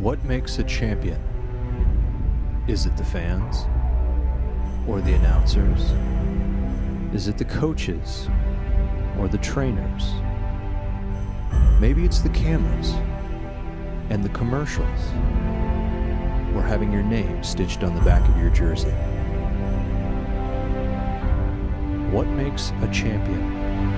What makes a champion? Is it the fans? Or the announcers? Is it the coaches? Or the trainers? Maybe it's the cameras and the commercials or having your name stitched on the back of your jersey. What makes a champion?